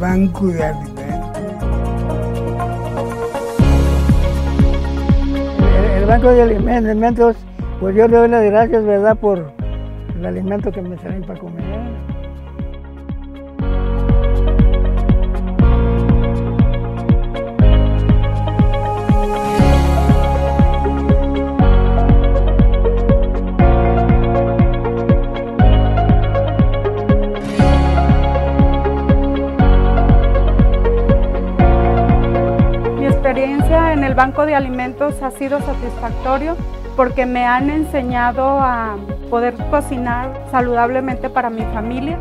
banco de alimentos. El, el banco de alimentos, pues yo le doy las gracias, ¿verdad?, por el alimento que me traen para comer. En el banco de alimentos ha sido satisfactorio porque me han enseñado a poder cocinar saludablemente para mi familia.